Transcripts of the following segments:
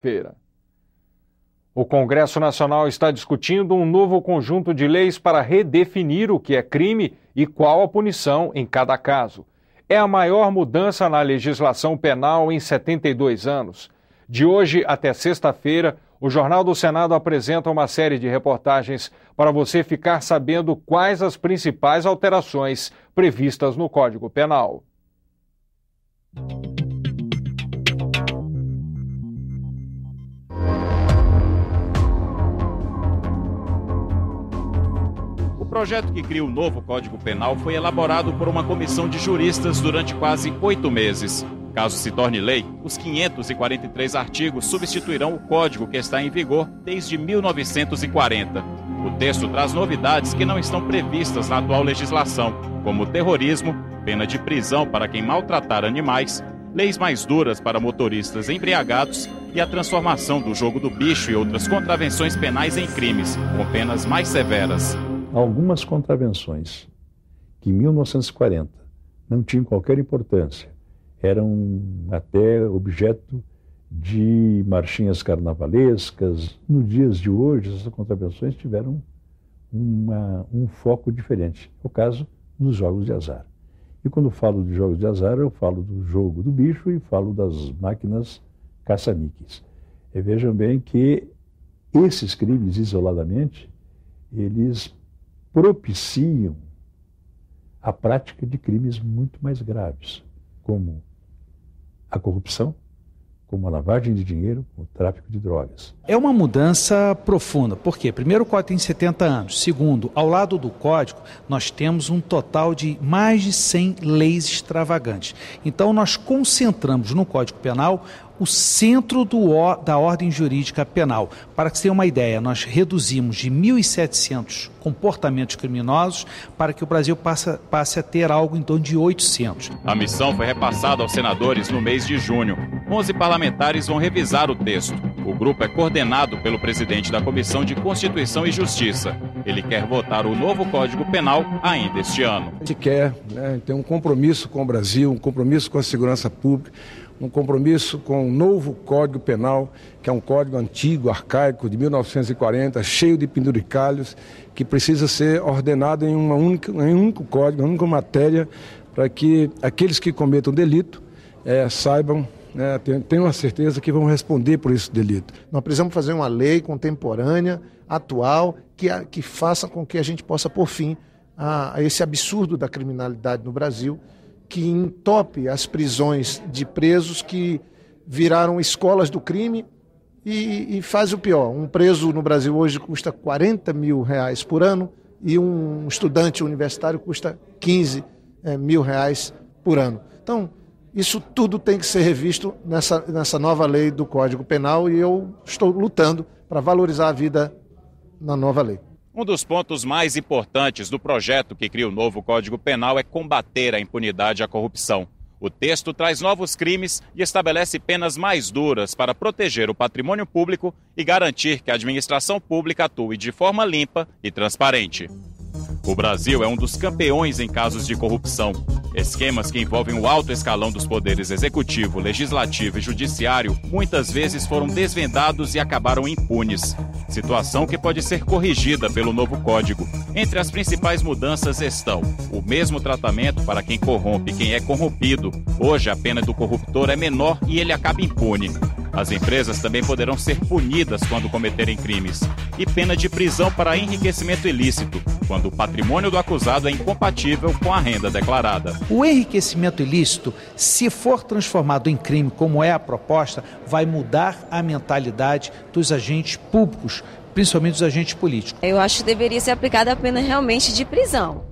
feira. O Congresso Nacional está discutindo um novo conjunto de leis para redefinir o que é crime e qual a punição em cada caso. É a maior mudança na legislação penal em 72 anos. De hoje até sexta-feira, o Jornal do Senado apresenta uma série de reportagens para você ficar sabendo quais as principais alterações previstas no Código Penal. Projeto que cria o novo Código Penal foi elaborado por uma comissão de juristas durante quase oito meses. Caso se torne lei, os 543 artigos substituirão o código que está em vigor desde 1940. O texto traz novidades que não estão previstas na atual legislação, como terrorismo, pena de prisão para quem maltratar animais, leis mais duras para motoristas embriagados e a transformação do jogo do bicho e outras contravenções penais em crimes, com penas mais severas algumas contravenções que em 1940 não tinham qualquer importância, eram até objeto de marchinhas carnavalescas. Nos dias de hoje, essas contravenções tiveram uma, um foco diferente. É o caso dos jogos de azar. E quando falo de jogos de azar, eu falo do jogo do bicho e falo das máquinas caça-níqueis. vejam bem que esses crimes, isoladamente, eles propiciam a prática de crimes muito mais graves, como a corrupção, como a lavagem de dinheiro, o tráfico de drogas. É uma mudança profunda. Por quê? Primeiro, o Código tem 70 anos. Segundo, ao lado do Código, nós temos um total de mais de 100 leis extravagantes. Então, nós concentramos no Código Penal o centro do, da ordem jurídica penal. Para que você tenha uma ideia, nós reduzimos de 1.700 comportamentos criminosos para que o Brasil passe, passe a ter algo em torno de 800. A missão foi repassada aos senadores no mês de junho. 11 parlamentares vão revisar o texto. O grupo é coordenado pelo presidente da Comissão de Constituição e Justiça. Ele quer votar o novo Código Penal ainda este ano. A gente quer né, ter um compromisso com o Brasil, um compromisso com a segurança pública, um compromisso com o novo Código Penal, que é um código antigo, arcaico, de 1940, cheio de penduricalhos, que precisa ser ordenado em, uma única, em um único código, uma única matéria, para que aqueles que cometam delito é, saibam né, tenho a certeza que vão responder por esse delito. Nós precisamos fazer uma lei contemporânea, atual, que, que faça com que a gente possa pôr fim a, a esse absurdo da criminalidade no Brasil que entope as prisões de presos que viraram escolas do crime e, e, faz o pior. Um preso no Brasil hoje custa 40 mil reais por ano e um estudante universitário custa 15 é, eh, mil reais por ano. Então, isso tudo tem que ser revisto nessa, nessa nova lei do Código Penal e eu estou lutando para valorizar a vida na nova lei. Um dos pontos mais importantes do projeto que cria o novo Código Penal é combater a impunidade a corrupção. O texto traz novos crimes e estabelece penas mais duras para proteger o patrimônio público e garantir que a administração pública atue de forma limpa e transparente. O Brasil é um dos campeões em casos de corrupção. Esquemas que envolvem o alto escalão dos poderes executivo, legislativo e judiciário muitas vezes foram desvendados e acabaram impunes. Situação que pode ser corrigida pelo novo código. Entre as principais mudanças estão o mesmo tratamento para quem corrompe e quem é corrompido. Hoje a pena do corruptor é menor e ele acaba impune. As empresas também poderão ser punidas quando cometerem crimes. E pena de prisão para enriquecimento ilícito, quando o patrimônio do acusado é incompatível com a renda declarada. O enriquecimento ilícito, se for transformado em crime, como é a proposta, vai mudar a mentalidade dos agentes públicos, principalmente dos agentes políticos. Eu acho que deveria ser aplicada a pena realmente de prisão.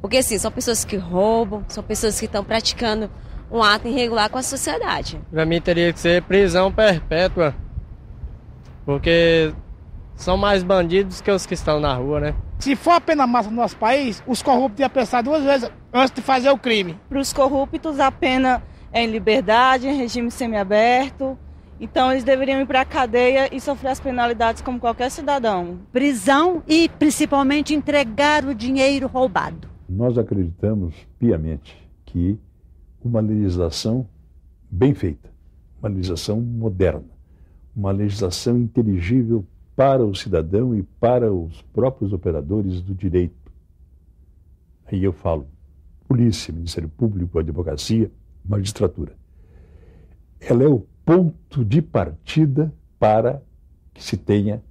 Porque, assim, são pessoas que roubam, são pessoas que estão praticando um ato irregular com a sociedade. Para mim teria que ser prisão perpétua, porque são mais bandidos que os que estão na rua, né? Se for a pena máxima no nosso país, os corruptos iam pensar duas vezes antes de fazer o crime. Para os corruptos, a pena é em liberdade, em regime semiaberto. Então, eles deveriam ir para a cadeia e sofrer as penalidades como qualquer cidadão. Prisão e, principalmente, entregar o dinheiro roubado. Nós acreditamos piamente que uma legislação bem feita, uma legislação moderna, uma legislação inteligível para o cidadão e para os próprios operadores do direito. Aí eu falo polícia, Ministério Público, advocacia, magistratura. Ela é o ponto de partida para que se tenha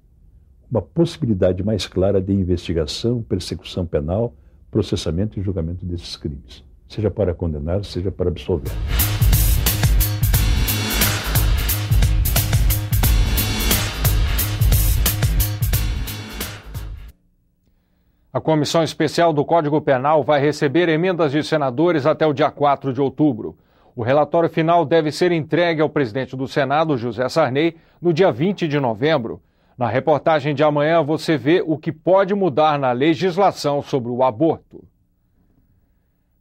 uma possibilidade mais clara de investigação, persecução penal, processamento e julgamento desses crimes, seja para condenar, seja para absolver. A Comissão Especial do Código Penal vai receber emendas de senadores até o dia 4 de outubro. O relatório final deve ser entregue ao presidente do Senado, José Sarney, no dia 20 de novembro. Na reportagem de amanhã você vê o que pode mudar na legislação sobre o aborto.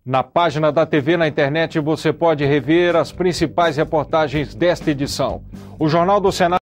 Na página da TV na internet você pode rever as principais reportagens desta edição. O Jornal do Senado